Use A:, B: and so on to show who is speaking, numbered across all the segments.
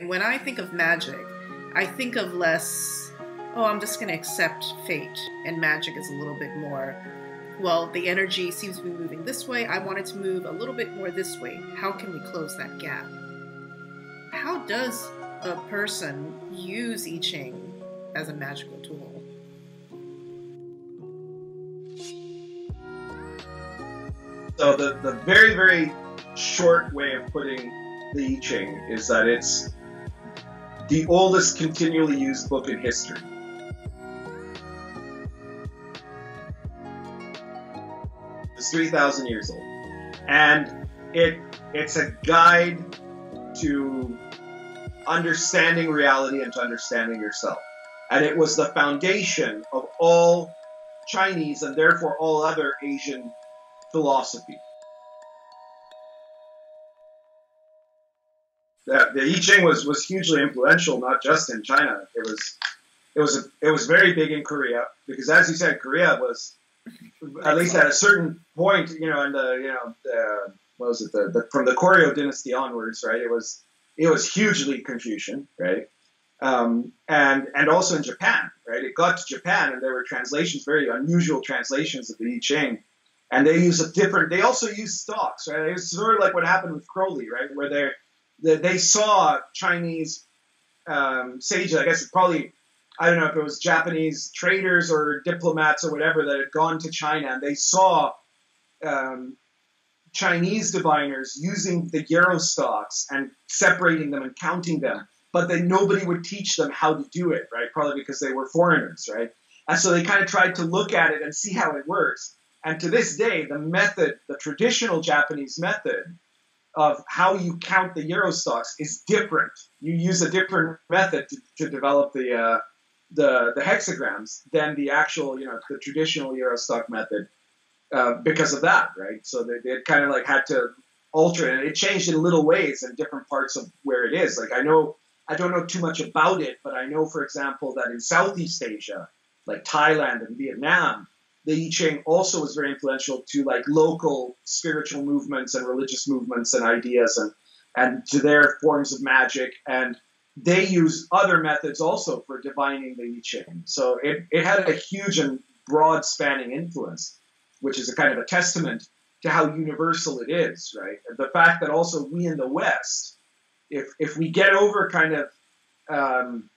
A: When I think of magic, I think of less, oh, I'm just going to accept fate, and magic is a little bit more, well, the energy seems to be moving this way. I want it to move a little bit more this way. How can we close that gap? How does a person use I Ching as a magical tool?
B: So the, the very, very short way of putting the I Ching is that it's the oldest continually used book in history. It's 3,000 years old. And it it's a guide to understanding reality and to understanding yourself. And it was the foundation of all Chinese and therefore all other Asian philosophy. That the I Ching was was hugely influential, not just in China. It was it was a, it was very big in Korea because, as you said, Korea was at least at a certain point, you know, in the you know the, what was it the, the from the Koryo dynasty onwards, right? It was it was hugely Confucian, right? Um, and and also in Japan, right? It got to Japan, and there were translations, very unusual translations of the I Ching, and they use a different. They also use stalks, right? It was sort of like what happened with Crowley, right? Where they they saw Chinese um, sages. I guess probably I don't know if it was Japanese traders or diplomats or whatever that had gone to China, and they saw um, Chinese diviners using the yarrow stalks and separating them and counting them, but then nobody would teach them how to do it, right? Probably because they were foreigners, right? And so they kind of tried to look at it and see how it works. And to this day, the method, the traditional Japanese method, of how you count the yarrow stalks is different. You use a different method to, to develop the, uh, the the hexagrams than the actual, you know, the traditional euro stock method uh, because of that, right? So they, they kind of like had to alter it, and it changed in little ways in different parts of where it is. Like I know, I don't know too much about it, but I know, for example, that in Southeast Asia, like Thailand and Vietnam, the I Ching also was very influential to like local spiritual movements and religious movements and ideas and and to their forms of magic and they use other methods also for divining the I Ching. So it, it had a huge and broad spanning influence, which is a kind of a testament to how universal it is, right? The fact that also we in the West, if if we get over kind of um,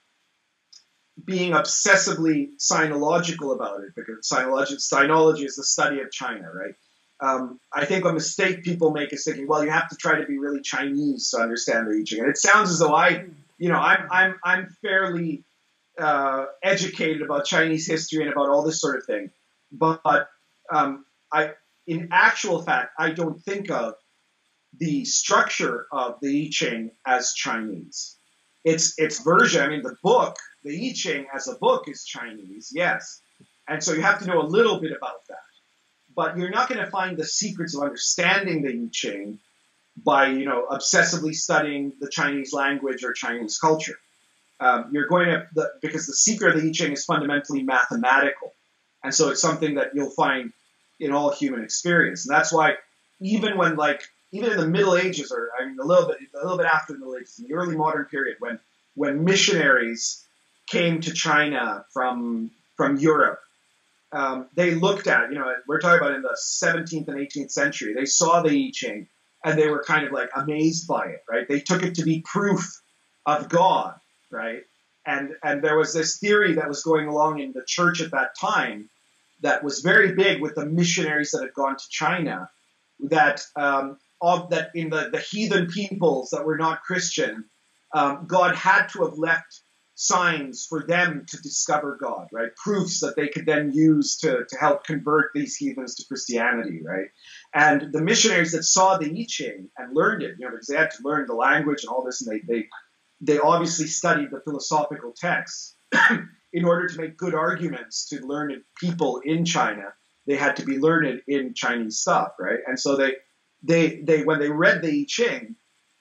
B: being obsessively sinological about it because sinology, sinology is the study of China, right? Um, I think a mistake people make is thinking, well, you have to try to be really Chinese to understand the I Ching, and it sounds as though I, you know, I'm I'm I'm fairly uh, educated about Chinese history and about all this sort of thing, but um, I, in actual fact, I don't think of the structure of the I Ching as Chinese. Its its version, I mean, the book the I Ching as a book is Chinese, yes. And so you have to know a little bit about that. But you're not going to find the secrets of understanding the I Ching by, you know, obsessively studying the Chinese language or Chinese culture. Um, you're going to, the, because the secret of the I Ching is fundamentally mathematical. And so it's something that you'll find in all human experience. And that's why even when like, even in the Middle Ages, or I mean, a little bit, a little bit after the Middle Ages, in the early modern period, when when missionaries came to China from from Europe, um, they looked at, you know, we're talking about in the 17th and 18th century. They saw the I Ching and they were kind of like amazed by it, right? They took it to be proof of God, right? And and there was this theory that was going along in the church at that time that was very big with the missionaries that had gone to China, that um, of that in the, the heathen peoples that were not Christian, um, God had to have left signs for them to discover God, right? Proofs that they could then use to, to help convert these heathens to Christianity, right? And the missionaries that saw the I Ching and learned it, you know, because they had to learn the language and all this, and they they, they obviously studied the philosophical texts in order to make good arguments to learned people in China. They had to be learned in Chinese stuff, right? And so they they they when they read the I Ching,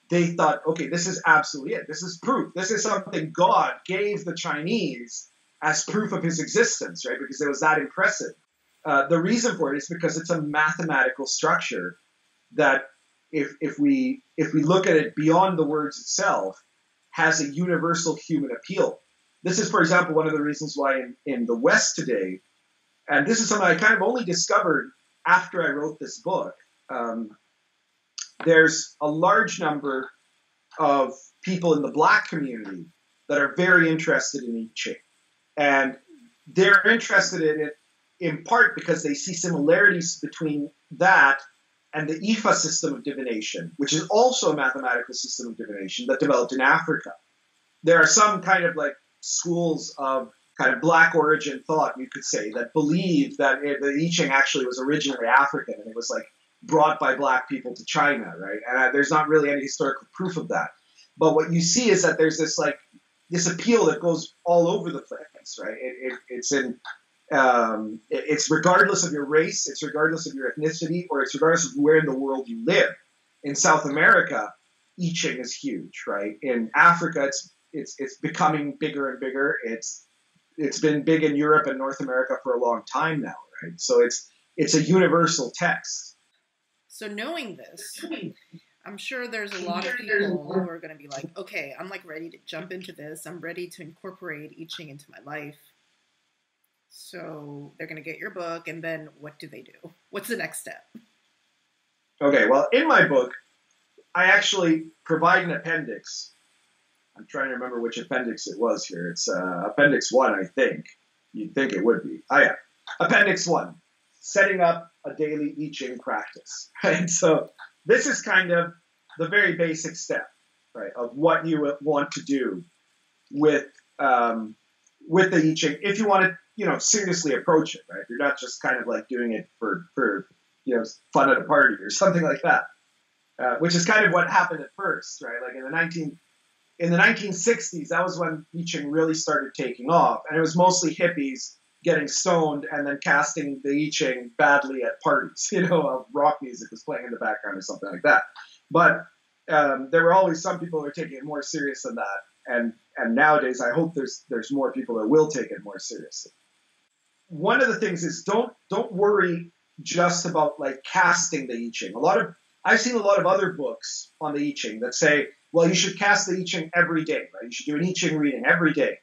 B: they thought, okay, this is absolutely it. This is proof. This is something God gave the Chinese as proof of his existence, right? Because it was that impressive. Uh, the reason for it is because it's a mathematical structure that if, if we if we look at it beyond the words itself, has a universal human appeal. This is, for example, one of the reasons why in, in the West today, and this is something I kind of only discovered after I wrote this book, um, there's a large number of people in the black community that are very interested in I Ching. And they're interested in it in part because they see similarities between that and the Ifa system of divination, which is also a mathematical system of divination that developed in Africa. There are some kind of like schools of kind of black origin thought, you could say, that believe that the I Ching actually was originally African and it was like brought by black people to China, right? And uh, there's not really any historical proof of that. But what you see is that there's this like this appeal that goes all over the place, right? It, it, it's in um, it, it's regardless of your race, it's regardless of your ethnicity, or it's regardless of where in the world you live. In South America, I Ching is huge, right? In Africa, it's it's it's becoming bigger and bigger. It's it's been big in Europe and North America for a long time now, right? So it's it's a universal text.
A: So knowing this, I'm sure there's a lot of people who are going to be like, okay, I'm like ready to jump into this. I'm ready to incorporate I Ching into my life. So they're going to get your book, and then what do they do? What's the next step?
B: Okay, well, in my book, I actually provide an appendix. I'm trying to remember which appendix it was here. It's uh, Appendix 1, I think. You'd think it would be. Oh, yeah. Appendix 1 Setting up a daily I Ching practice. Right? So this is kind of the very basic step, right, of what you want to do with um, with the I Ching if you want to, you know, seriously approach it, right? You're not just kind of like doing it for for you know fun at a party or something like that, uh, which is kind of what happened at first, right? Like in the 19 in the 1960s, that was when I Ching really started taking off, and it was mostly hippies getting stoned and then casting the I Ching badly at parties. You know, rock music was playing in the background or something like that. But um, there were always some people who were taking it more serious than that, and and nowadays I hope there's there's more people that will take it more seriously. One of the things is don't don't worry just about like casting the I Ching. A lot of I've seen a lot of other books on the I Ching that say, well, you should cast the I Ching every day, right? You should do an I Ching reading every day.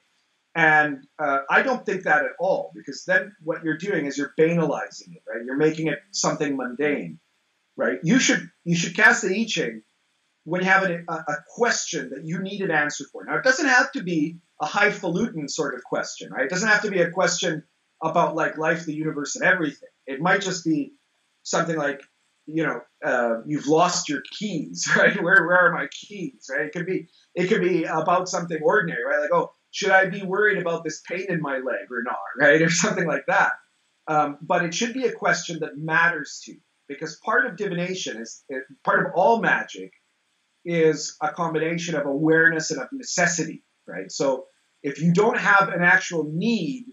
B: And uh, I don't think that at all, because then what you're doing is you're banalizing it, right? You're making it something mundane, right? You should you should cast the I Ching when you have a, a question that you need an answer for. Now, it doesn't have to be a highfalutin sort of question, right? It doesn't have to be a question about like life, the universe, and everything. It might just be something like, you know, uh, you've lost your keys, right? Where where are my keys, right? It could be it could be about something ordinary, right? Like, oh, should I be worried about this pain in my leg or not, right? Or something like that. Um, but it should be a question that matters to you because part of divination is part of all magic is a combination of awareness and of necessity, right? So if you don't have an actual need,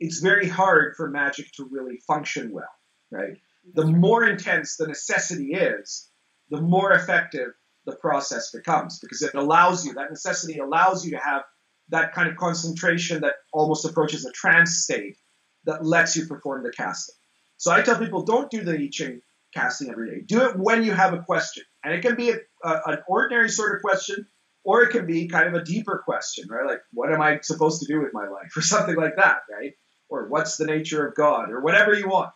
B: it's very hard for magic to really function well, right? The more intense the necessity is, the more effective the process becomes because it allows you, that necessity allows you to have that kind of concentration that almost approaches a trance state that lets you perform the casting. So I tell people don't do the I Ching casting every day. Do it when you have a question. And it can be a, a, an ordinary sort of question, or it can be kind of a deeper question, right? Like, what am I supposed to do with my life, or something like that, right? Or what's the nature of God, or whatever you want.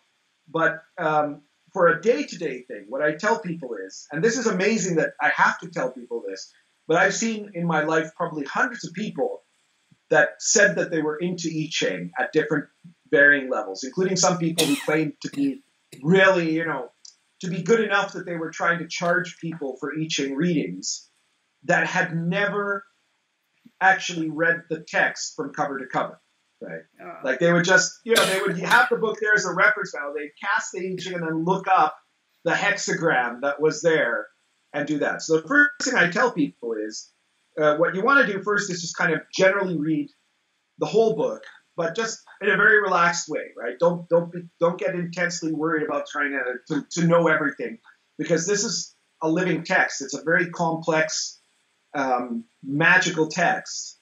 B: But um, for a day to day thing, what I tell people is, and this is amazing that I have to tell people this, but I've seen in my life probably hundreds of people that said that they were into I Ching at different varying levels, including some people who claimed to be really, you know, to be good enough that they were trying to charge people for I Ching readings that had never actually read the text from cover to cover. Right? Uh, like they would just, you know, they would have the book there as a reference value. They'd cast the I Ching and then look up the hexagram that was there and do that. So the first thing I tell people is uh, what you want to do first is just kind of generally read the whole book, but just in a very relaxed way, right? Don't don't be, don't get intensely worried about trying to, to, to know everything, because this is a living text. It's a very complex, um, magical text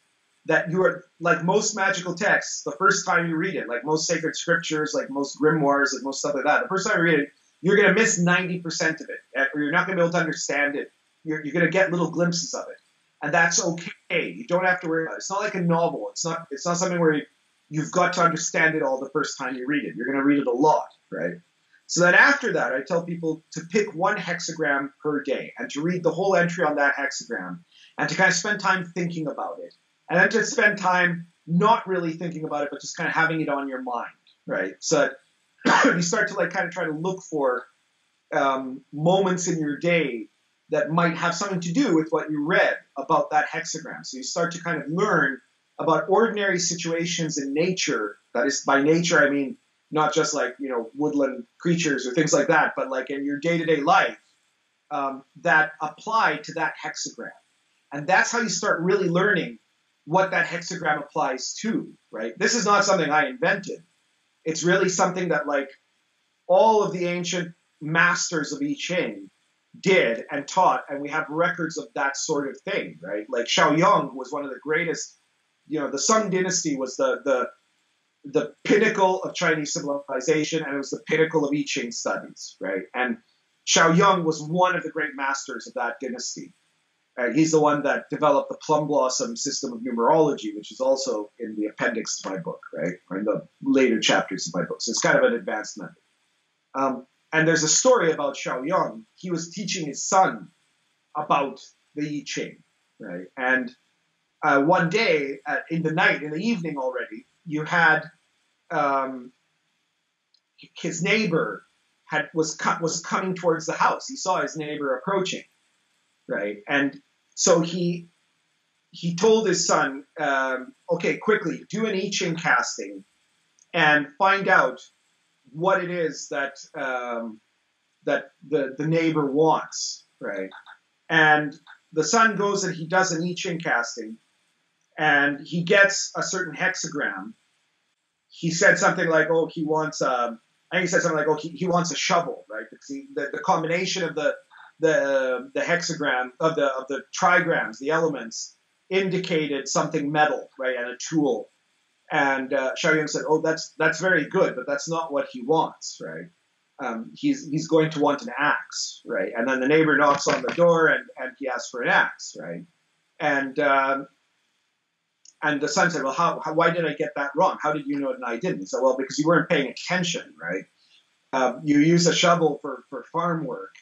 B: that you are like most magical texts. The first time you read it, like most sacred scriptures, like most grimoires, like most stuff like that, the first time you read it, you're going to miss 90% of it, or you're not going to be able to understand it. You're, you're going to get little glimpses of it. And that's okay. You don't have to worry about it. It's not like a novel. It's not. It's not something where you've got to understand it all the first time you read it. You're going to read it a lot, right? So then after that, I tell people to pick one hexagram per day and to read the whole entry on that hexagram and to kind of spend time thinking about it. And then to spend time not really thinking about it, but just kind of having it on your mind, right? So you start to like kind of try to look for um, moments in your day that might have something to do with what you read about that hexagram. So you start to kind of learn about ordinary situations in nature. That is, by nature, I mean not just like you know woodland creatures or things like that, but like in your day-to-day life um, that apply to that hexagram. And that's how you start really learning what that hexagram applies to, right? This is not something I invented. It's really something that like all of the ancient masters of I Ching did and taught, and we have records of that sort of thing, right? Like Shao Yong was one of the greatest, you know, the Sung Dynasty was the the the pinnacle of Chinese civilization, and it was the pinnacle of I Ching studies, right? And Shao Yong was one of the great masters of that dynasty. Uh, he's the one that developed the plum blossom system of numerology, which is also in the appendix to my book, right, or in the later chapters of my book. So it's kind of an advanced method. Um, and there's a story about Shao Yong. He was teaching his son about the I Ching, right? And uh, one day, uh, in the night, in the evening already, you had um, his neighbor had was was coming towards the house. He saw his neighbor approaching, right? And so he he told his son, um, "Okay, quickly do an I Ching casting and find out what it is that um, that the the neighbor wants, right?" And the son goes and he does an I Ching casting, and he gets a certain hexagram. He said something like, "Oh, he wants." Um, I think he said something like, "Oh, he, he wants a shovel," right? Because he, the, the combination of the the the hexagram of the of the trigrams, the elements, indicated something metal, right, and a tool. And uh, Shao Yong said, "Oh, that's that's very good, but that's not what he wants, right? Um, he's he's going to want an axe, right? And then the neighbor knocks on the door and and he asks for an axe, right? And um, and the son said, "Well, how, how, why did I get that wrong? How did you know it and I didn't?" He said, "Well, because you weren't paying attention, right? Um, you use a shovel for for farm work,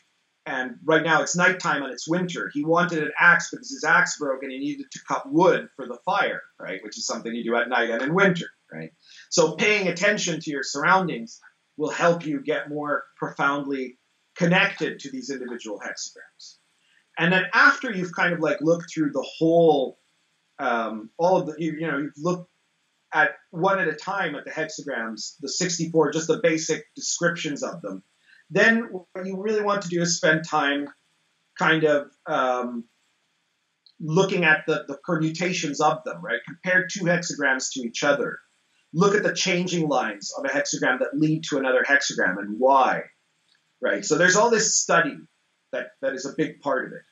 B: and right now it's nighttime and it's winter. He wanted an axe because his axe broke and he needed to cut wood for the fire, right? Which is something you do at night and in winter, right? So paying attention to your surroundings will help you get more profoundly connected to these individual hexagrams. And then after you've kind of like looked through the whole, um, all of the, you, you know, you've looked at one at a time at the hexagrams, the 64, just the basic descriptions of them then what you really want to do is spend time kind of um, looking at the, the permutations of them, right? Compare two hexagrams to each other. Look at the changing lines of a hexagram that lead to another hexagram and why, right? So there's all this study that, that is a big part of it.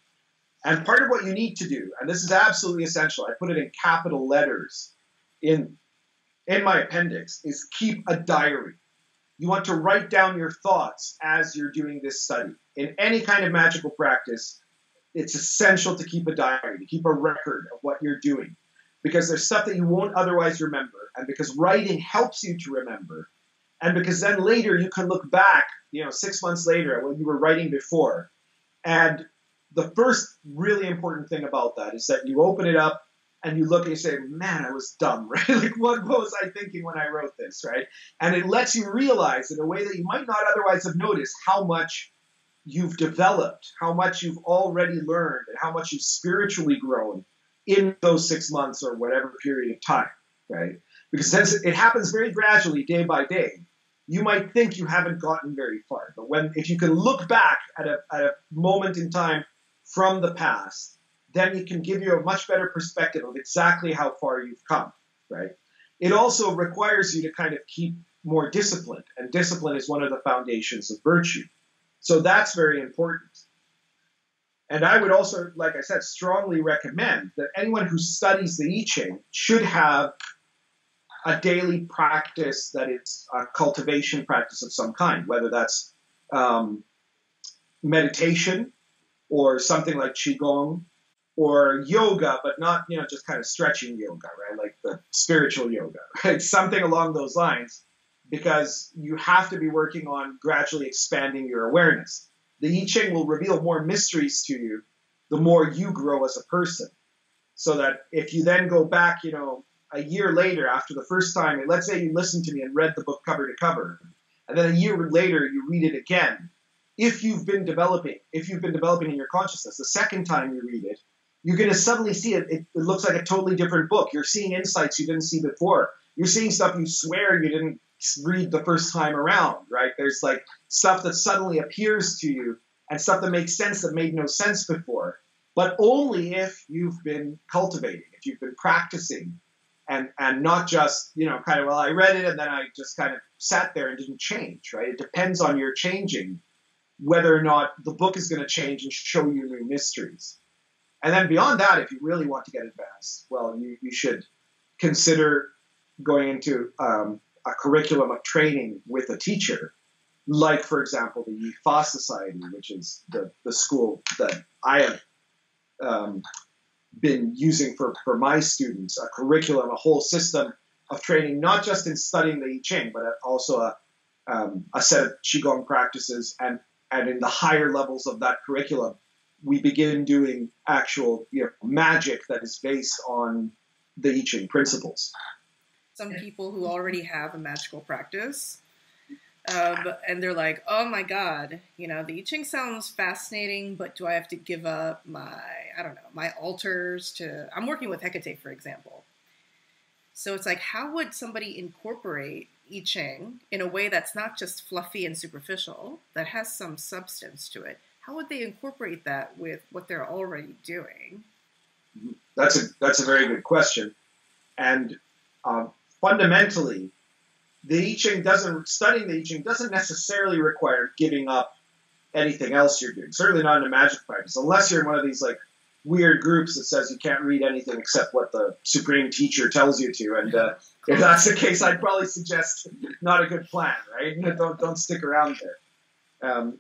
B: And part of what you need to do, and this is absolutely essential, I put it in capital letters in, in my appendix, is keep a diary. You want to write down your thoughts as you're doing this study. In any kind of magical practice, it's essential to keep a diary, to keep a record of what you're doing. Because there's stuff that you won't otherwise remember, and because writing helps you to remember, and because then later you can look back, you know, six months later at what you were writing before. And the first really important thing about that is that you open it up and you look and you say, man, I was dumb, right? like, what, what was I thinking when I wrote this, right? And it lets you realize in a way that you might not otherwise have noticed how much you've developed, how much you've already learned, and how much you've spiritually grown in those six months or whatever period of time, right? Because it happens very gradually, day by day, you might think you haven't gotten very far. But when, if you can look back at a, at a moment in time from the past then it can give you a much better perspective of exactly how far you've come, right? It also requires you to kind of keep more disciplined, and discipline is one of the foundations of virtue. So that's very important. And I would also, like I said, strongly recommend that anyone who studies the I Ching should have a daily practice that is a cultivation practice of some kind, whether that's um, meditation or something like Qigong or yoga, but not you know just kind of stretching yoga, right? Like the spiritual yoga, right? Something along those lines, because you have to be working on gradually expanding your awareness. The I Ching will reveal more mysteries to you the more you grow as a person. So that if you then go back, you know, a year later after the first time, let's say you listened to me and read the book cover to cover, and then a year later you read it again. If you've been developing, if you've been developing in your consciousness, the second time you read it, you're going to suddenly see it, it. It looks like a totally different book. You're seeing insights you didn't see before. You're seeing stuff you swear you didn't read the first time around, right? There's like stuff that suddenly appears to you and stuff that makes sense that made no sense before. But only if you've been cultivating, if you've been practicing, and and not just you know kind of well I read it and then I just kind of sat there and didn't change, right? It depends on your changing whether or not the book is going to change and show you new mysteries. And then beyond that, if you really want to get advanced, well, you, you should consider going into um, a curriculum of training with a teacher like for example the Yi Fa Society, which is the, the school that I have um, been using for, for my students, a curriculum, a whole system of training, not just in studying the I Ching, but also a, um, a set of Qigong practices. And, and in the higher levels of that curriculum, we begin doing actual you know, magic that is based on the I Ching principles.
A: Some people who already have a magical practice um, and they're like, oh my God, you know, the I Ching sounds fascinating, but do I have to give up my, I don't know, my altars to, I'm working with Hecate, for example. So it's like, how would somebody incorporate I Ching in a way that's not just fluffy and superficial, that has some substance to it? How would they incorporate that with what they're already doing?
B: That's a, that's a very good question. And um, fundamentally, the I Ching doesn't studying the I Ching doesn't necessarily require giving up anything else you're doing. Certainly not in a magic practice, unless you're in one of these like weird groups that says you can't read anything except what the supreme teacher tells you to. And uh, if that's the case, I'd probably suggest not a good plan, right? Don't don't stick around there. Um,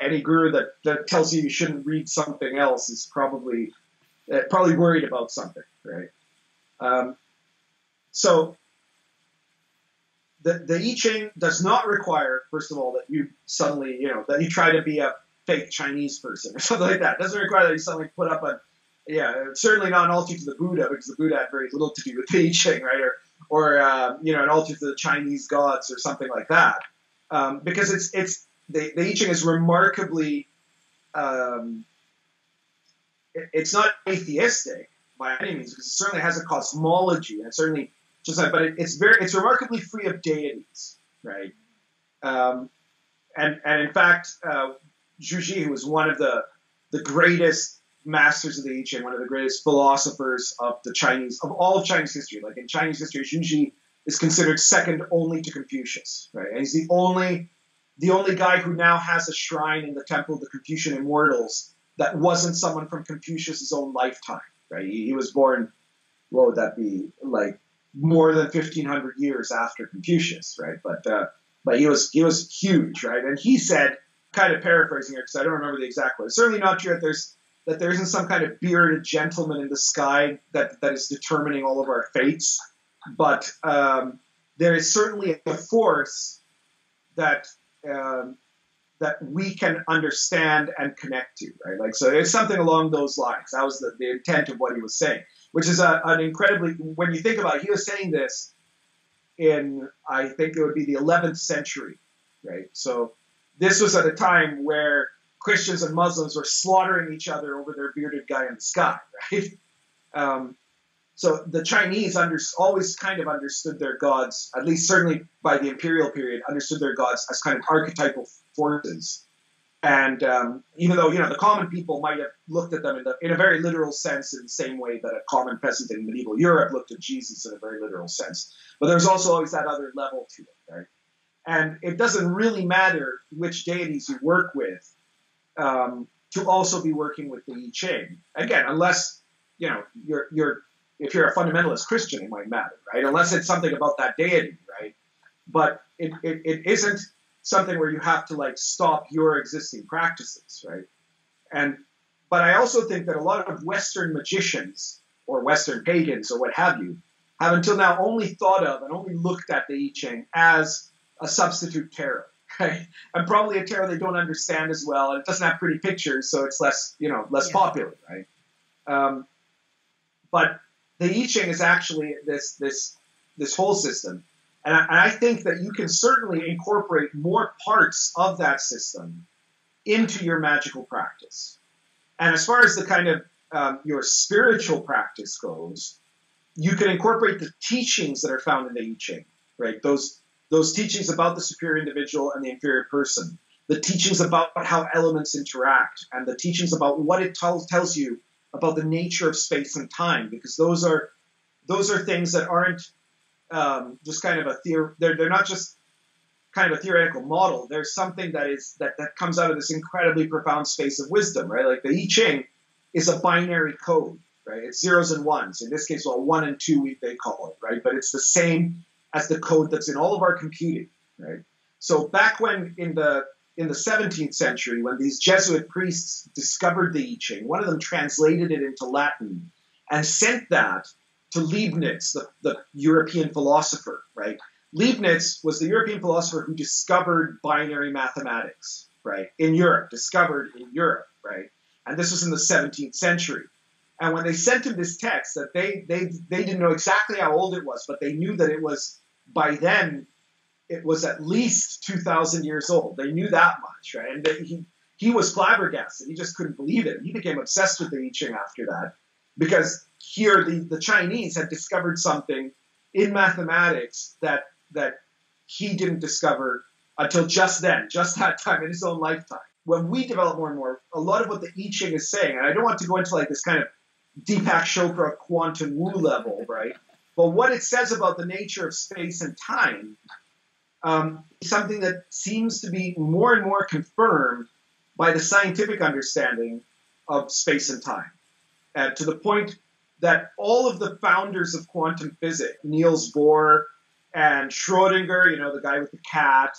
B: any guru that, that tells you you shouldn't read something else is probably uh, probably worried about something, right? Um, so the, the I Ching does not require, first of all, that you suddenly, you know, that you try to be a fake Chinese person or something like that. It doesn't require that you suddenly put up a, yeah, certainly not an altar to the Buddha because the Buddha had very little to do with the I Ching, right? Or, or uh, you know, an altar to the Chinese gods or something like that. Um, because it's, it's, the, the I Ching is remarkably, um, it, it's not atheistic by any means because it certainly has a cosmology and certainly just like, but it, it's very, it's remarkably free of deities, right? Um, and and in fact, uh, Zhu Xi, who was one of the the greatest masters of the I Ching, one of the greatest philosophers of the Chinese of all of Chinese history, like in Chinese history, Zhu Xi is considered second only to Confucius, right? And he's the only the only guy who now has a shrine in the Temple of the Confucian Immortals that wasn't someone from Confucius's own lifetime, right? He, he was born, what would that be, like more than 1500 years after Confucius, right? But uh, but he was he was huge, right? And he said, kind of paraphrasing here because I don't remember the exact word. Certainly not true that there's that there isn't some kind of bearded gentleman in the sky that that is determining all of our fates, but um, there is certainly a force that um, that we can understand and connect to, right? Like so, it's something along those lines. That was the, the intent of what he was saying which is a, an incredibly, when you think about it, he was saying this in, I think it would be the 11th century, right? So this was at a time where Christians and Muslims were slaughtering each other over their bearded guy in the sky, right? Um, so the Chinese under, always kind of understood their gods, at least certainly by the imperial period, understood their gods as kind of archetypal forces and um, even though you know the common people might have looked at them in, the, in, a very literal sense, in the same way that a common peasant in medieval Europe looked at Jesus in a very literal sense, but there's also always that other level to it, right? And it doesn't really matter which deities you work with um, to also be working with the I Ching. Again, unless you know you're you're if you're a fundamentalist Christian, it might matter, right? Unless it's something about that deity, right? But it, it, it isn't something where you have to like stop your existing practices, right? And But I also think that a lot of Western magicians or Western pagans or what have you have until now only thought of and only looked at the I Ching as a substitute tarot, right? And probably a tarot they don't understand as well, and it doesn't have pretty pictures, so it's less, you know, less
A: Yeah.
B: popular, right? Um, but the I Ching is actually this this this whole system, and I, and I think that you can certainly incorporate more parts of that system into your magical practice. And as far as the kind of um, your spiritual practice goes, you can incorporate the teachings that are found in the I Ching, right? Those those teachings about the superior individual and the inferior person, the teachings about how elements interact, and the teachings about what it tells tells you about the nature of space and time, because those are those are things that aren't um, just kind of a theory. They're they're not just kind of a theoretical model. There's something that is that that comes out of this incredibly profound space of wisdom, right? Like the I Ching is a binary code, right? It's zeros and ones. In this case, well, one and two we- they call it, right? But it's the same as the code that's in all of our computing, right? So back when in the in the 17th century, when these Jesuit priests discovered the I Ching, one of them translated it into Latin and sent that to Leibniz, the, the European philosopher, right? Leibniz was the European philosopher who discovered binary mathematics, right? In Europe, discovered in Europe, right? And this was in the 17th century. And when they sent him this text, that they they they didn't know exactly how old it was, but they knew that it was by then it was at least 2,000 years old. They knew that much, right? And that he he was flabbergasted. He just couldn't believe it. He became obsessed with the I Ching after that because here the, the Chinese had discovered something in mathematics that that he didn't discover until just then, just that time in his own lifetime. When we develop more and more, a lot of what the I Ching is saying, and I don't want to go into like this kind of Deepak Chopra quantum woo level, right? But what it says about the nature of space and time um, something that seems to be more and more confirmed by the scientific understanding of space and time, uh, to the point that all of the founders of quantum physics, Niels Bohr and Schrodinger, you know, the guy with the cat,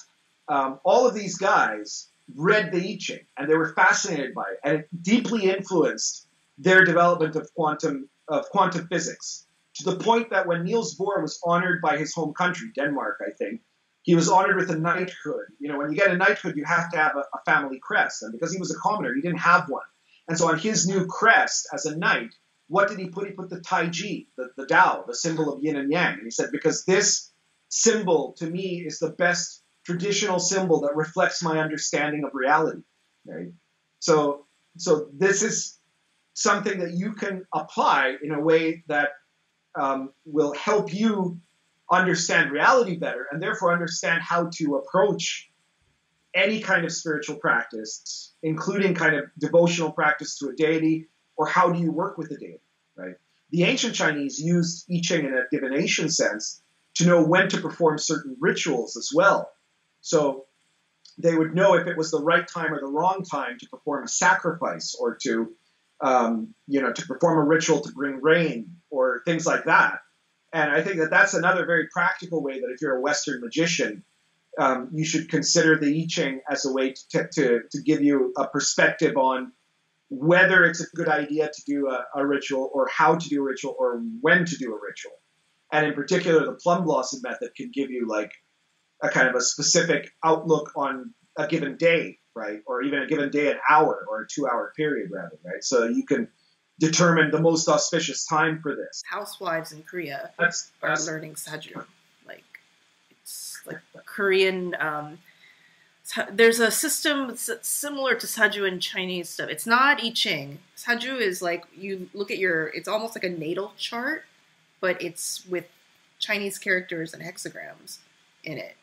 B: um, all of these guys read the I Ching and they were fascinated by it, and it deeply influenced their development of quantum of quantum physics to the point that when Niels Bohr was honored by his home country, Denmark, I think, he was honored with a knighthood. You know, when you get a knighthood, you have to have a, a family crest, and because he was a commoner, he didn't have one. And so on his new crest as a knight, what did he put? He put the Taiji, the, the Tao, the symbol of yin and yang. And he said, because this symbol to me is the best traditional symbol that reflects my understanding of reality. Right? So, so this is something that you can apply in a way that um, will help you understand reality better and therefore understand how to approach any kind of spiritual practice, including kind of devotional practice to a deity, or how do you work with the deity, right? The ancient Chinese used I Ching in a divination sense to know when to perform certain rituals as well. So they would know if it was the right time or the wrong time to perform a sacrifice or to, um, you know, to perform a ritual to bring rain or things like that. And I think that that's another very practical way that if you're a Western magician, um, you should consider the I Ching as a way to, to, to give you a perspective on whether it's a good idea to do a, a ritual or how to do a ritual or when to do a ritual. And in particular, the plum blossom method can give you like a kind of a specific outlook on a given day, right? Or even a given day, an hour or a two hour period, rather, right? So you can determine the most auspicious time for this.
A: Housewives in Korea
B: That's,
A: are
B: that's
A: learning Saju. Like it's like Korean. Um, there's a system similar to Saju in Chinese stuff. It's not I Ching. Saju is like you look at your. It's almost like a natal chart, but it's with Chinese characters and hexagrams in it,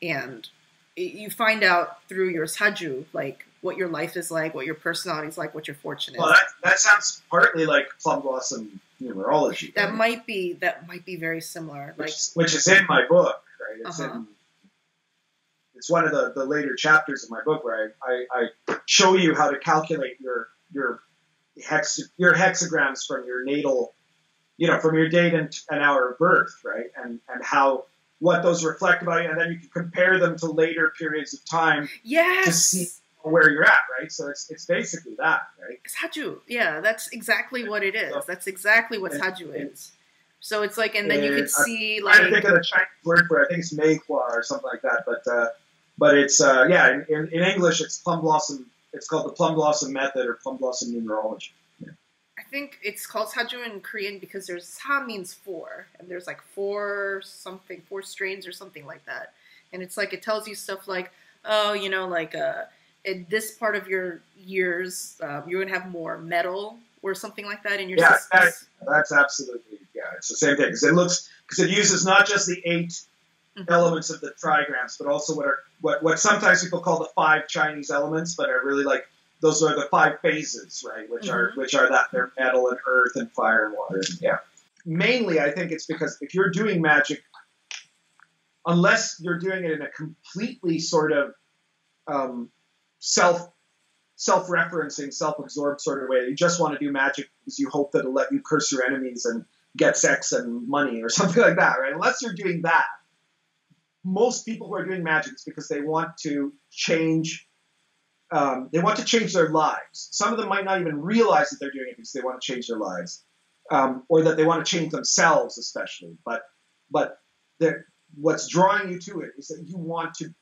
A: and you find out through your Saju like what your life is like, what your personality is like, what your fortune is.
B: well, that, that sounds partly like plum blossom numerology.
A: that
B: right?
A: might be that might be very similar. Like
B: which, which is in my book, right? It's
A: Uh-huh.
B: in it's one of the, the later chapters of my book where I, I, I show you how to calculate your your hex your hexagrams from your natal, you know, from your date and an hour of birth, right? And and how what those reflect about you, and then you can compare them to later periods of time
A: yes,
B: see where you're at, right? So it's it's basically that, right?
A: It's Saju. Yeah, that's exactly what it is. That's exactly what Saju is. So it's like, and then you could see like.
B: to think of the Chinese word for it. I think it's meihua or something like that. But uh, but it's uh, yeah, in, in, in English it's plum blossom. It's called the plum blossom method or plum blossom numerology.
A: I think it's called Saju in Korean because there's Sa means four, and there's like four something, four strains or something like that. And it's like it tells you stuff like, oh, you know, like uh, in this part of your years, uh, you're gonna have more metal or something like that in your
B: Yeah, that, that's absolutely yeah. It's the same thing because it looks because it uses not just the 8
A: Mhm.
B: elements of the trigrams, but also what are what what sometimes people call the five Chinese elements, but are really like those are the five phases, right? Which are which are that they're metal and earth and fire and water. Yeah. Mainly, I think it's because if you're doing magic, unless you're doing it in a completely sort of um, self self-referencing, self-absorbed sort of way. You just want to do magic because you hope that it'll let you curse your enemies and get sex and money or something like that, right? Unless you're doing that, most people who are doing magic is because they want to change. Um, they want to change their lives. Some of them might not even realize that they're doing it because they want to change their lives, um, or that they want to change themselves, especially. But but what's drawing you to it is that you want to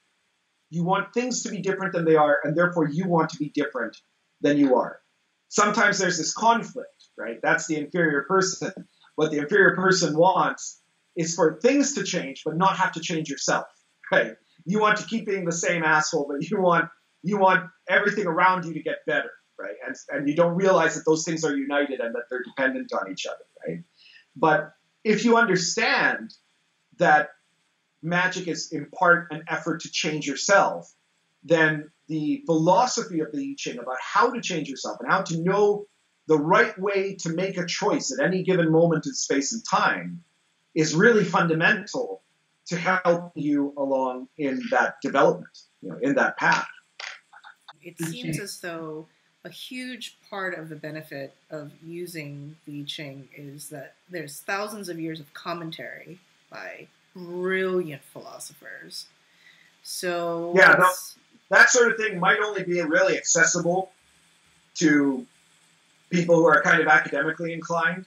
B: you want things to be different than they are, and therefore you want to be different than you are. Sometimes there's this conflict, right? That's the inferior person. What the inferior person wants is for things to change, but not have to change yourself, right? You want to keep being the same asshole, but you want you want everything around you to get better, right? And, and you don't realize that those things are united and that they're dependent on each other, right? But if you understand that magic is in part an effort to change yourself, then the philosophy of the I Ching about how to change yourself and how to know the right way to make a choice at any given moment in space and time is really fundamental to help you along in that development, you know, in that path.
A: It seems as though a huge part of the benefit of using the I Ching is that there's thousands of years of commentary by brilliant philosophers. So
B: Yeah,
A: it's-
B: that sort of thing might only be really accessible to people who are kind of academically inclined.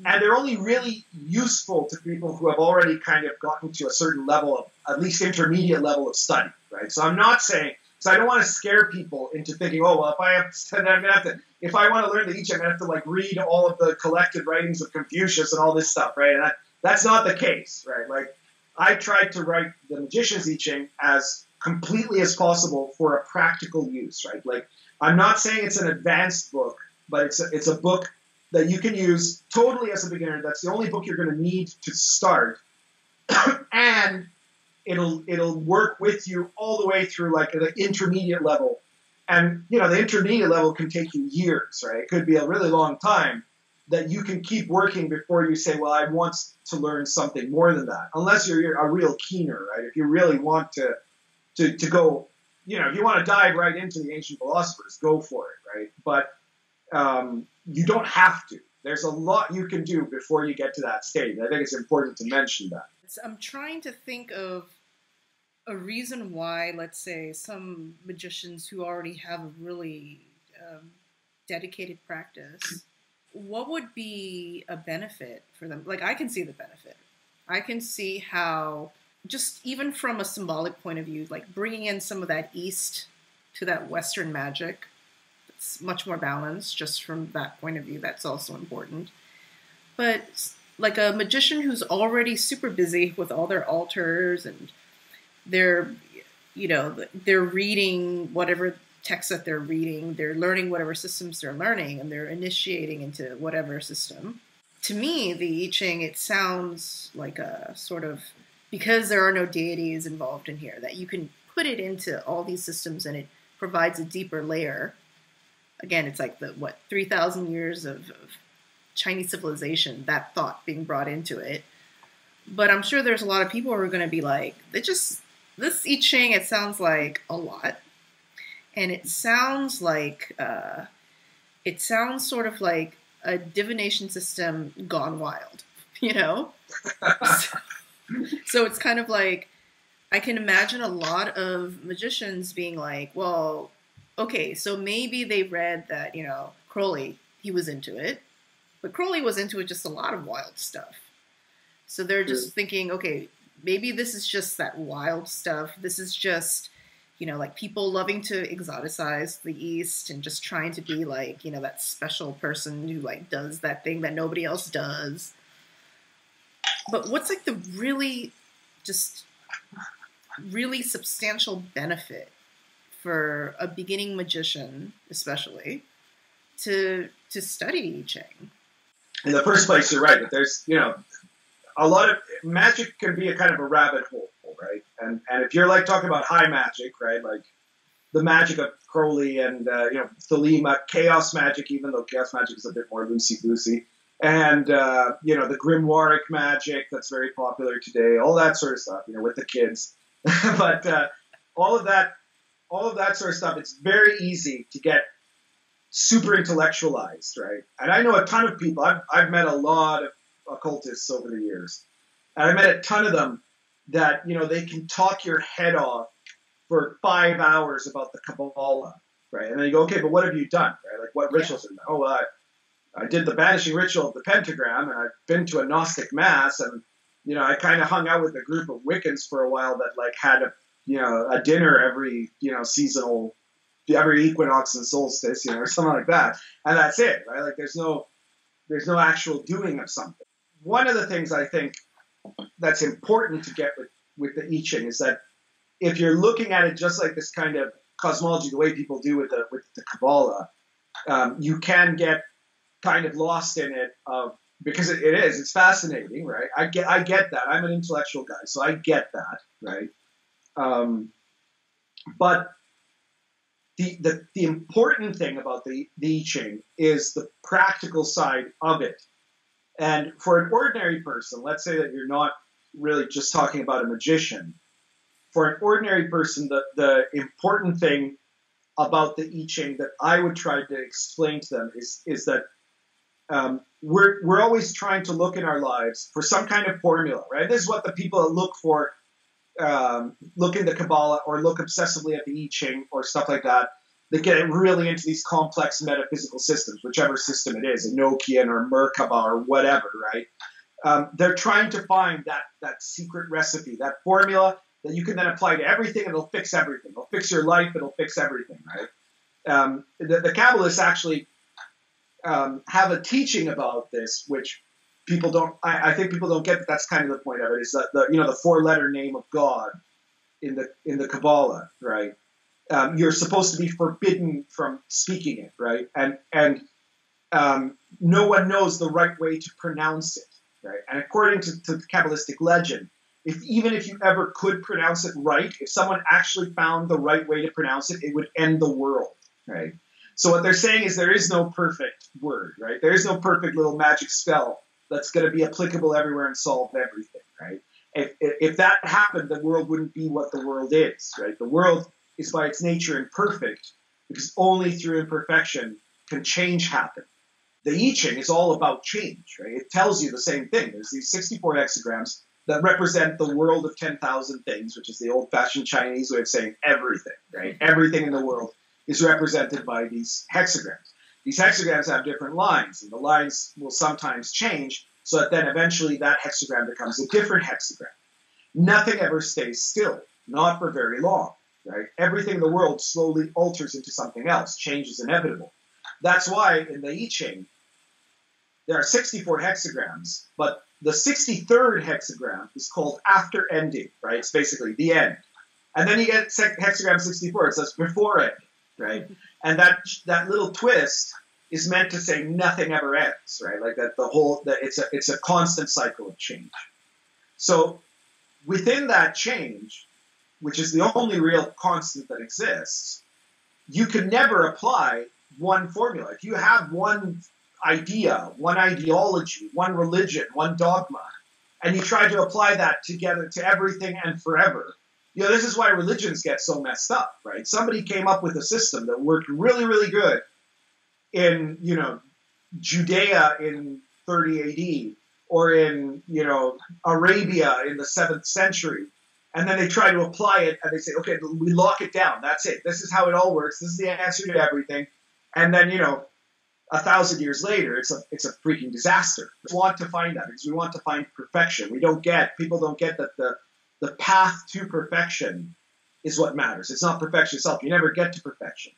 B: Hmm. And they're only really useful to people who have already kind of gotten to a certain level of, at least intermediate level of study, right? So I'm not saying, so I don't want to scare people into thinking, oh, well, if I have, to, I'm gonna have to, if I want to learn the I I'm gonna have to like read all of the collected writings of Confucius and all this stuff, right? And that, that's not the case, right? Like, I tried to write the Magician's I Ching as completely as possible for a practical use, right? Like, I'm not saying it's an advanced book, but it's a, it's a book that you can use totally as a beginner. That's the only book you're going to need to start, and it'll it'll work with you all the way through like the intermediate level. And you know the intermediate level can take you years, right? It could be a really long time that you can keep working before you say, well, I want to learn something more than that. Unless you're a real keener, right? If you really want to to, to go, you know, if you want to dive right into the ancient philosophers, go for it, right? But um, you don't have to. There's a lot you can do before you get to that stage. I think it's important to mention that.
A: I'm trying to think of a reason why, let's say, some magicians who already have a really um, dedicated practice, what would be a benefit for them? Like, I can see the benefit. I can see how, just even from a symbolic point of view, like bringing in some of that East to that Western magic, it's much more balanced, just from that point of view, that's also important. But like a magician who's already super busy with all their altars and they're you know they're reading whatever text that they're reading they're learning whatever systems they're learning and they're initiating into whatever system to me the i ching it sounds like a sort of because there are no deities involved in here that you can put it into all these systems and it provides a deeper layer again it's like the what 3000 years of, of Chinese civilization, that thought being brought into it. But I'm sure there's a lot of people who are going to be like, they just, this I Ching, it sounds like a lot. And it sounds like, uh, it sounds sort of like a divination system gone wild, you know? so, so it's kind of like, I can imagine a lot of magicians being like, well, okay, so maybe they read that, you know, Crowley, he was into it, but Crowley was into it just a lot of wild stuff. So they're just yeah. thinking, okay, maybe this is just that wild stuff. This is just, you know, like people loving to exoticize the East and just trying to be like, you know, that special person who like does that thing that nobody else does. But what's like the really just really substantial benefit for a beginning magician, especially, to to study I Ching?
B: In the first place, you're right. There's you know a lot of magic can be a kind of a rabbit hole, right? And and if you're like talking about high magic, right, like the magic of Crowley and uh, you know Thelema, chaos magic, even though chaos magic is a bit more loosey goosey, and uh, you know the grimoire magic that's very popular today, all that sort of stuff, you know, with the kids. but uh, all of that, all of that sort of stuff, it's very easy to get super intellectualized, right? And I know a ton of people. I've, I've met a lot of occultists over the years. And I met a ton of them that, you know, they can talk your head off for five hours about the Kabbalah, right? And then you go, okay, but what have you done, right? Like what rituals yeah. are Oh, well, I, I did the banishing ritual of the pentagram, and I've been to a Gnostic mass, and you know, I kind of hung out with a group of Wiccans for a while that like had a, you know, a dinner every, you know, seasonal, every equinox and solstice, you know, or something like that, and that's it, right? Like there's no, there's no actual doing of something one of the things I think that's important to get with, with the I Ching is that if you're looking at it just like this kind of cosmology, the way people do with the with the Kabbalah, um, you can get kind of lost in it of because it, it is it's fascinating, right? I get I get that. I'm an intellectual guy, so I get that, right? Um, but the, the the important thing about the the I Ching is the practical side of it and for an ordinary person, let's say that you're not really just talking about a magician. For an ordinary person, the, the important thing about the I Ching that I would try to explain to them is, is that um, we're, we're always trying to look in our lives for some kind of formula, right? This is what the people that look for, um, look the Kabbalah or look obsessively at the I Ching or stuff like that they get really into these complex metaphysical systems, whichever system it is, Enochian or Merkaba or whatever, right? Um, they're trying to find that that secret recipe, that formula that you can then apply to everything, and it'll fix everything. It'll fix your life. It'll fix everything, right? Um, the, the Kabbalists actually um, have a teaching about this, which people don't. I, I, think people don't get that. That's kind of the point of it. Is that the you know the four letter name of God in the in the Kabbalah, right? Um, you're supposed to be forbidden from speaking it, right? And and um, no one knows the right way to pronounce it, right? And according to, to the Kabbalistic legend, if even if you ever could pronounce it right, if someone actually found the right way to pronounce it, it would end the world, right? So what they're saying is there is no perfect word, right? There is no perfect little magic spell that's going to be applicable everywhere and solve everything, right? If, if that happened, the world wouldn't be what the world is, right? The world is by its nature imperfect because only through imperfection can change happen. The I Ching is all about change, right? It tells you the same thing. There's these 64 hexagrams that represent the world of 10,000 things, which is the old-fashioned Chinese way of saying everything, right? Everything in the world is represented by these hexagrams. These hexagrams have different lines, and the lines will sometimes change so that then eventually that hexagram becomes a different hexagram. Nothing ever stays still, not for very long right? Everything in the world slowly alters into something else. Change is inevitable. That's why in the I Ching, there are 64 hexagrams, but the 63rd hexagram is called after ending, right? It's basically the end. And then you get hexagram 64, it says before end, right? And that that little twist is meant to say nothing ever ends, right? Like that the whole that it's a it's a constant cycle of change. So within that change, which is the only real constant that exists, you can never apply one formula. If you have one idea, one ideology, one religion, one dogma, and you try to apply that together to everything and forever, you know, this is why religions get so messed up, right? Somebody came up with a system that worked really, really good in, you know, Judea in 30 AD or in, you know, Arabia in the 7th century and then they try to apply it, and they say, okay, we lock it down. That's it. This is how it all works. This is the answer to everything. And then you know, a thousand years later, it's a it's a freaking disaster. We want to find that because we want to find perfection. We don't get people don't get that the the path to perfection is what matters. It's not perfection itself. You never get to perfection.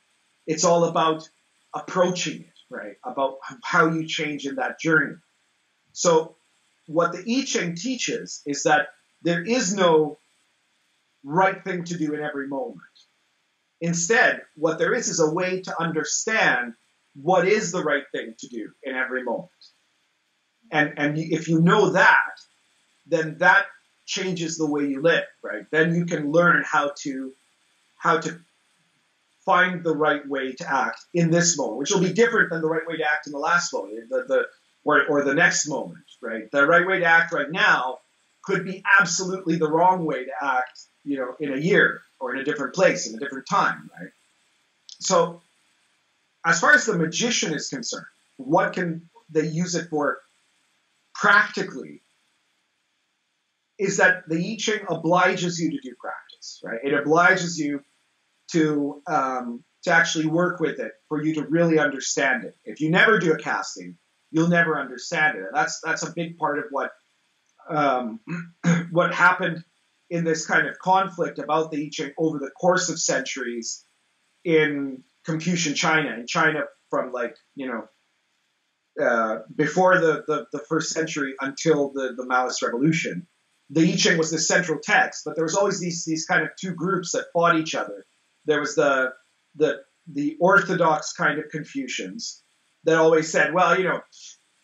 B: It's all about approaching it, right? About how you change in that journey. So, what the I Ching teaches is that there is no right thing to do in every moment. Instead, what there is is a way to understand what is the right thing to do in every moment. And, and if you know that, then that changes the way you live, right? Then you can learn how to how to find the right way to act in this moment, which will be different than the right way to act in the last moment, eh, the, the or, or the next moment, right? The right way to act right now could be absolutely the wrong way to act, you know, in a year or in a different place, in a different time, right? So, as far as the magician is concerned, what can they use it for practically is that the I Ching obliges you to do practice, right? It obliges you to um, to actually work with it for you to really understand it. If you never do a casting, you'll never understand it. That's that's a big part of what um, what happened in this kind of conflict about the I Ching over the course of centuries in Confucian China, in China from like you know uh, before the, the, the, first century until the, the Maoist revolution the I Ching was the central text, but there was always these these kind of two groups that fought each other. There was the the the orthodox kind of Confucians that always said, well, you know,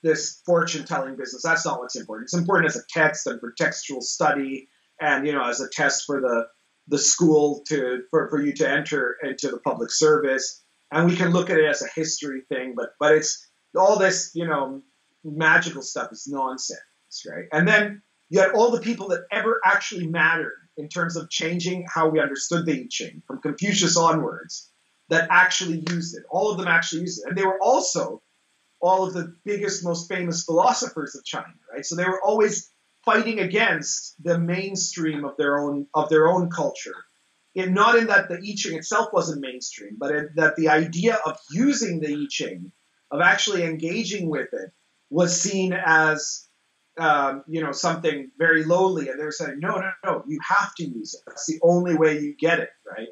B: this fortune telling business, that's not what's important. It's important as a text and for textual study and, you know, as a test for the the school to for, for you to enter into the public service. And we can look at it as a history thing, but but it's all this, you know, magical stuff is nonsense, right? And then you had all the people that ever actually mattered in terms of changing how we understood the I Ching from Confucius onwards that actually used it. All of them actually used it. And they were also all of the biggest, most famous philosophers of China, right? So they were always fighting against the mainstream of their own of their own culture. Not in that the I Ching itself wasn't mainstream, but in, that the idea of using the I Ching, of actually engaging with it, was seen as um, you know, something very lowly, and they were saying, no, no, no, you have to use it. That's the only way you get it, right?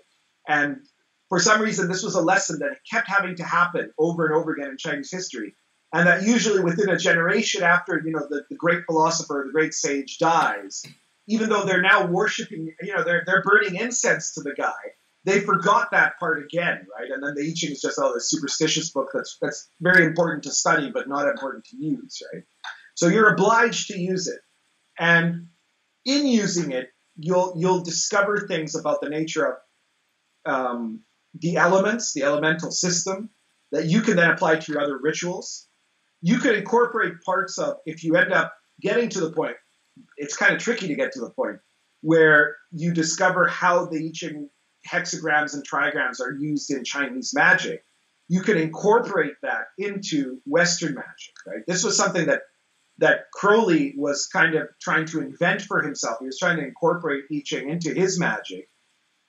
B: And for some reason, this was a lesson that kept having to happen over and over again in Chinese history, and that usually within a generation after, you know, the, the great philosopher, the great sage dies, even though they're now worshiping, you know, they're they're burning incense to the guy. They forgot that part again, right? And then the I Ching is just oh, this superstitious book that's that's very important to study, but not important to use, right? So you're obliged to use it. And in using it, you'll you'll discover things about the nature of um, the elements, the elemental system, that you can then apply to your other rituals. You can incorporate parts of if you end up getting to the point. It's kind of tricky to get to the point where you discover how the Ching hexagrams and trigrams are used in Chinese magic. You can incorporate that into Western magic, right? This was something that that Crowley was kind of trying to invent for himself. He was trying to incorporate I Ching into his magic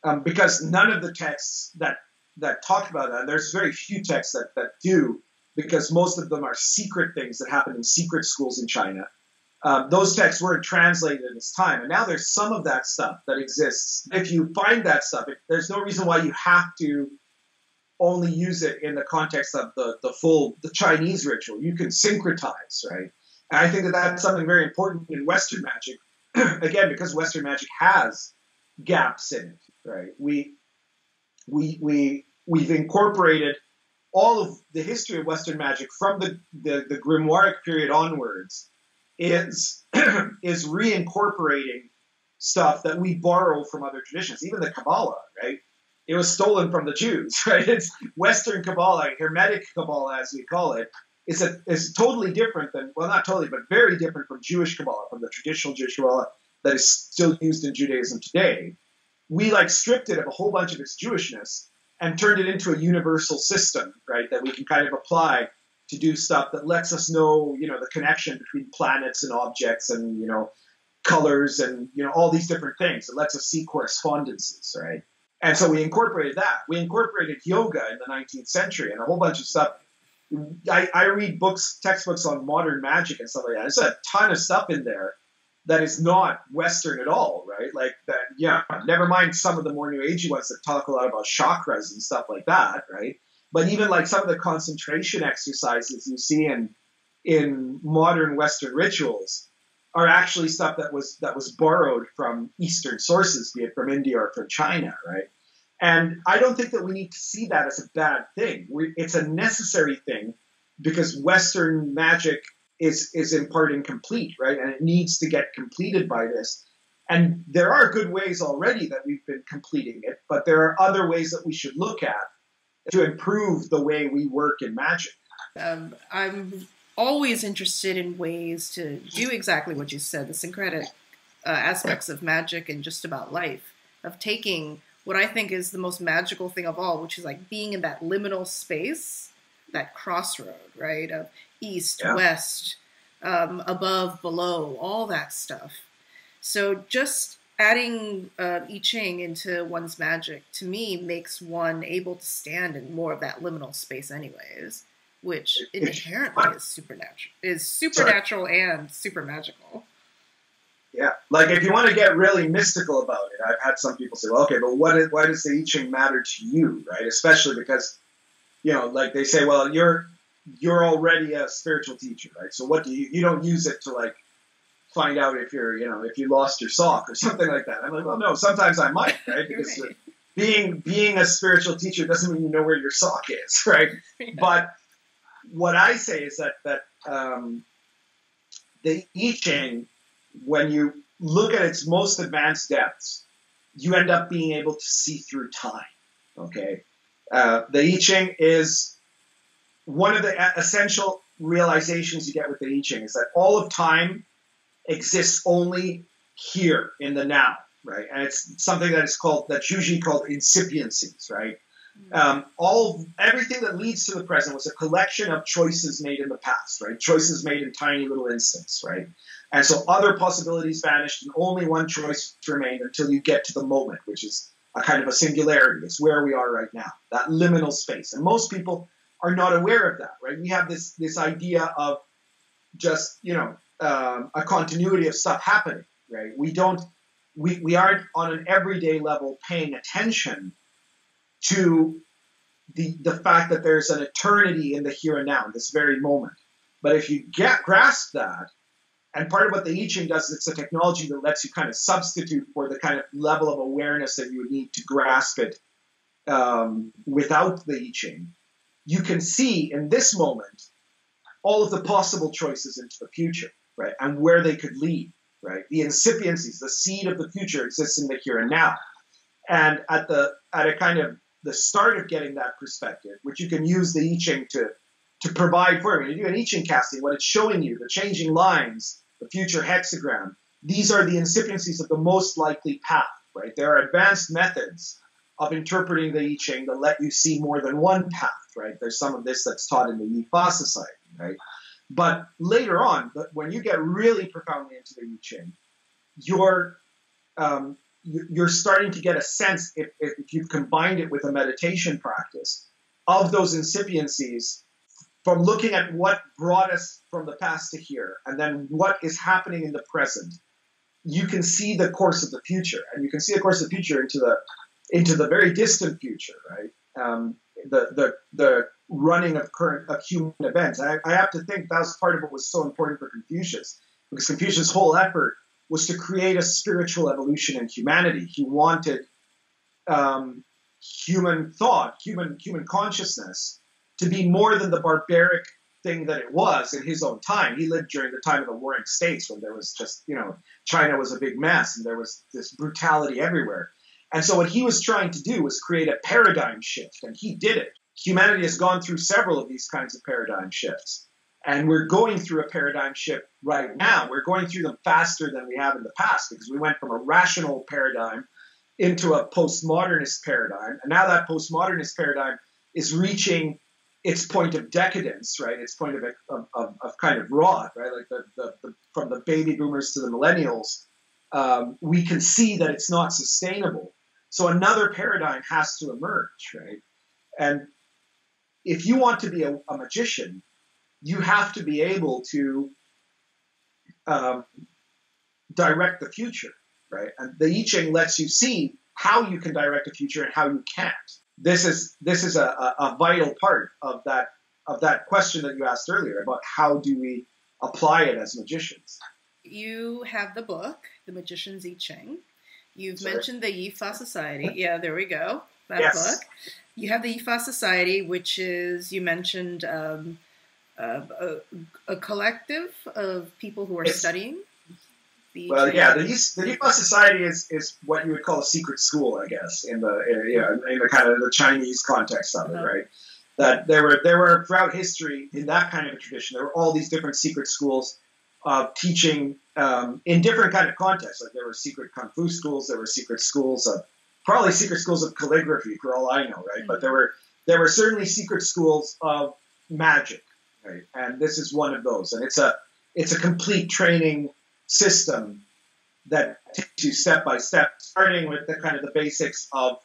B: um, because none of the texts that that talk about that, there's very few texts that, that do, because most of them are secret things that happen in secret schools in China. Um, those texts weren't translated at this time, and now there's some of that stuff that exists. If you find that stuff, it, there's no reason why you have to only use it in the context of the, the full the Chinese ritual. You can syncretize, right? And I think that that's something very important in Western magic. Again, because Western magic has gaps in it, right? We we we we've incorporated all of the history of Western magic from the, the, the grimoire period onwards is is reincorporating stuff that we borrow from other traditions, even the Kabbalah, right? It was stolen from the Jews, right? It's Western Kabbalah, Hermetic Kabbalah, as we call it, it, is a, is totally different than well not totally but very different from Jewish Kabbalah from the traditional Jewish Kabbalah that is still used in Judaism today. We like stripped it of a whole bunch of its Jewishness and turned it into a universal system, right? That we can kind of apply to do stuff that lets us know, you know, the connection between planets and objects and you know colors and you know all these different things. It lets us see correspondences, right? And so we incorporated that. We incorporated yoga in the 19th century and a whole bunch of stuff. I, I read books, textbooks on modern magic and stuff like that. There's a ton of stuff in there that is not Western at all, right? Like that, yeah. Never mind some of the more New Agey ones that talk a lot about chakras and stuff like that, right? But even like some of the concentration exercises you see in in modern Western rituals are actually stuff that was that was borrowed from Eastern sources, be it from India or from China, right? And I don't think that we need to see that as a bad thing. We, it's a necessary thing because Western magic is is in part incomplete, right? And it needs to get completed by this. And there are good ways already that we've been completing it, but there are other ways that we should look at to improve the way we work in magic.
A: Um, I'm always interested in ways to do exactly what you said, the syncretic uh, aspects of magic and just about life, of taking what I think is the most magical thing of all, which is like being in that liminal space, that crossroad, right? Of east, yeah. west, um, above, below, all that stuff. So just adding uh, I Ching into one's magic to me makes one able to stand in more of that liminal space, anyways which inherently is supernatural, is supernatural Sorry. and super magical.
B: Yeah, like if you want to get really mystical about it, I've had some people say, "Well, okay, but what is, why does the I Ching matter to you, right?" Especially because, you know, like they say, "Well, you're you're already a spiritual teacher, right? So what do you you don't use it to like find out if you're you know if you lost your sock or something like that." I'm like, "Well, no, sometimes I might, right? Because right. being being a spiritual teacher doesn't mean you know where your sock is, right? Yeah. But what I say is that that um, the I Ching, when you look at its most advanced depths, you end up being able to see through time. Okay, uh, the I Ching is one of the essential realizations you get with the I Ching is that all of time exists only here in the now, right? And it's something that is called that's usually called incipiencies, right? Um, all everything that leads to the present was a collection of choices made in the past, right? Choices made in tiny little instants, right? And so other possibilities vanished, and only one choice remained until you get to the moment, which is a kind of a singularity. It's where we are right now, that liminal space. And most people are not aware of that, right? We have this this idea of just you know um, a continuity of stuff happening, right? We don't we, we aren't on an everyday level paying attention to the, the fact that there's an eternity in the here and now, this very moment. But if you get grasp that, and part of what the I Ching does is it's a technology that lets you kind of substitute for the kind of level of awareness that you would need to grasp it um, without the I Ching. You can see in this moment all of the possible choices into the future, right, and where they could lead, right. The incipiencies, the seed of the future exists in the here and now, and at the at a kind of the start of getting that perspective, which you can use the I Ching to, to provide for. When you do an I Ching casting, what it's showing you, the changing lines, the future hexagram, these are the incipiencies of the most likely path, right? There are advanced methods of interpreting the I Ching that let you see more than one path, right? There's some of this that's taught in the Yi Fa Society, right? But later on, when you get really profoundly into the I Ching, your um, you're starting to get a sense if, if you've combined it with a meditation practice of those incipiencies from looking at what brought us from the past to here and then what is happening in the present you can see the course of the future. And you can see the course of the future into the into the very distant future right? Um, the, the the running of current of human events I, I have to think that was part of what was so important for confucius because confucius' whole effort was to create a spiritual evolution in humanity. He wanted um, human thought, human human consciousness, to be more than the barbaric thing that it was in his own time. He lived during the time of the Warring States when there was just, you know, China was a big mess and there was this brutality everywhere. And so what he was trying to do was create a paradigm shift, and he did it. Humanity has gone through several of these kinds of paradigm shifts. And we're going through a paradigm shift right now. We're going through them faster than we have in the past because we went from a rational paradigm into a postmodernist paradigm. And now that postmodernist paradigm is reaching its point of decadence, right? Its point of, of, of, kind of rot, right? Like the, the, the, from the baby boomers to the millennials, um, we can see that it's not sustainable. So another paradigm has to emerge, right? And if you want to be a, a magician, you have to be able to um, direct the future, right? And the I Ching lets you see how you can direct the future and how you can't. This is this is a, a, a vital part of that of that question that you asked earlier about how do we apply it as magicians.
A: You have the book, The Magician's I Ching. You've Sorry. mentioned the Yi Fa Society. Yeah, there we go. That yes. book. You have the Yi Fa Society, which is you mentioned um, a, a, collective of people who are it's, studying.
B: well, yeah, the the Yi Fa Society is, is what you would call a secret school, I guess, in the in, yeah, in the kind of the Chinese context of it, uh-huh. right? That there were there were throughout history in that kind of a tradition, there were all these different secret schools of teaching um, in different kind of contexts. Like there were secret kung fu schools, there were secret schools of probably secret schools of calligraphy, for all I know, right? But there were there were certainly secret schools of magic, right? And this is one of those, and it's a it's a complete training system that takes you step by step, starting with the kind of the basics of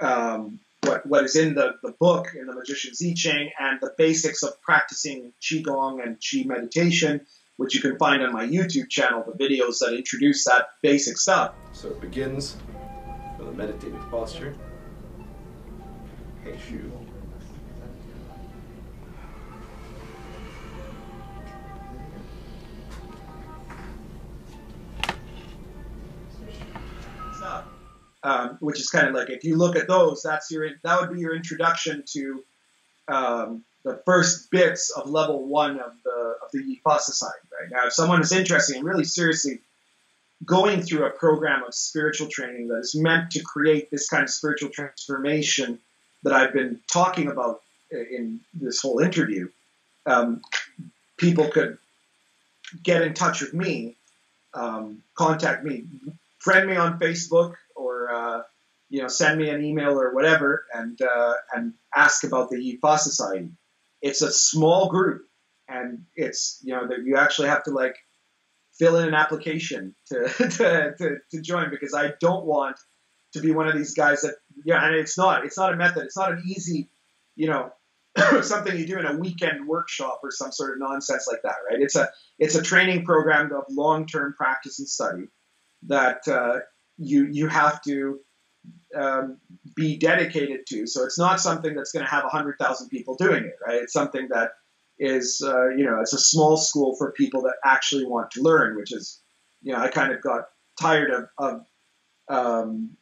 B: um, what what is in the, the book in the Magician's I Ching and the basics of practicing qigong and qi meditation which you can find on my YouTube channel, the videos that introduce that basic stuff.
C: So it begins meditative posture. Heishu.
B: Um, which is kind of like if you look at those, that's your that would be your introduction to um, the first bits of level one of the of the Yi Fa Society. Right now, if someone is interested in really seriously going through a program of spiritual training that is meant to create this kind of spiritual transformation that I've been talking about in this whole interview, um, people could get in touch with me, um, contact me, friend me on Facebook, or uh, you know, send me an email or whatever, and uh, and ask about the Yi Fa Society. It's a small group and it's you know that you actually have to like fill in an application to, to, to, to, join because I don't want to be one of these guys that yeah and it's not it's not a method it's not an easy you know something you do in a weekend workshop or some sort of nonsense like that right it's a it's a training program of long-term practice and study that uh, you you have to um, be dedicated to. So it's not something that's going to have 100,000 people doing it, right? It's something that is, uh, you know, it's a small school for people that actually want to learn, which is, you know, I kind of got tired of, of um,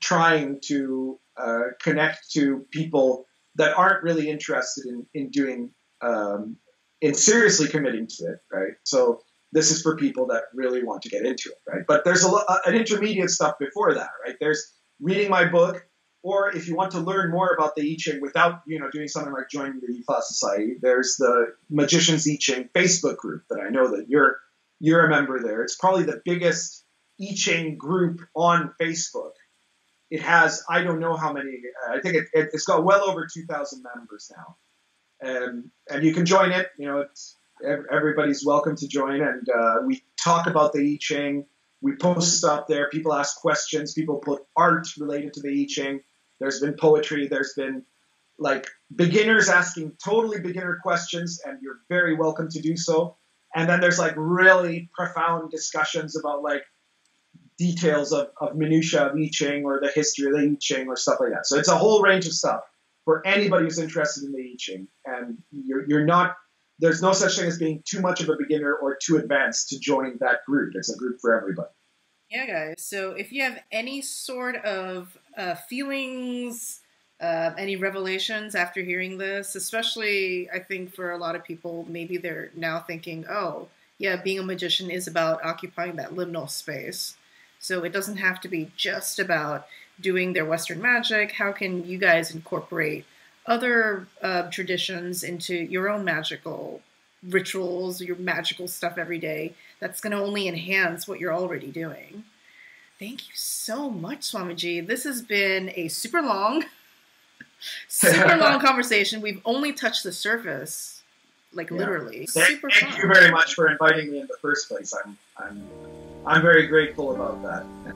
B: trying to uh, connect to people that aren't really interested in, in doing, um, in seriously committing to it, right? So this is for people that really want to get into it, right? But there's a, lot an intermediate stuff before that, right? There's reading my book, or if you want to learn more about the I Ching without, you know, doing something like joining the Yi Fa Society, there's the Magicians I Ching Facebook group that I know that you're you're a member there. It's probably the biggest I Ching group on Facebook. It has I don't know how many. I think it, it, has got well over 2,000 members now, and and you can join it. You know, everybody's welcome to join, and uh, we talk about the I Ching we post stuff there. People ask questions. People put art related to the I Ching. There's been poetry. There's been like beginners asking totally beginner questions, and you're very welcome to do so. And then there's like really profound discussions about like details of, of minutia of I Ching or the history of the I Ching or stuff like that. So it's a whole range of stuff for anybody who's interested in the I Ching. And you're, you're not there's no such thing as being too much of a beginner or too advanced to join that group. It's a group for everybody.
A: Yeah, guys. So if you have any sort of uh, feelings, uh, any revelations after hearing this, especially I think for a lot of people, maybe they're now thinking, oh, yeah, being a magician is about occupying that liminal space. So it doesn't have to be just about doing their Western magic. How can you guys incorporate other uh, traditions into your own magical rituals, your magical stuff every day. That's going to only enhance what you're already doing. Thank you so much, Swamiji. This has been a super long, super long conversation. We've only touched the surface, like yeah. literally.
B: Thank,
A: super
B: thank you very much for inviting me in the first place. I'm, I'm I'm very grateful about that.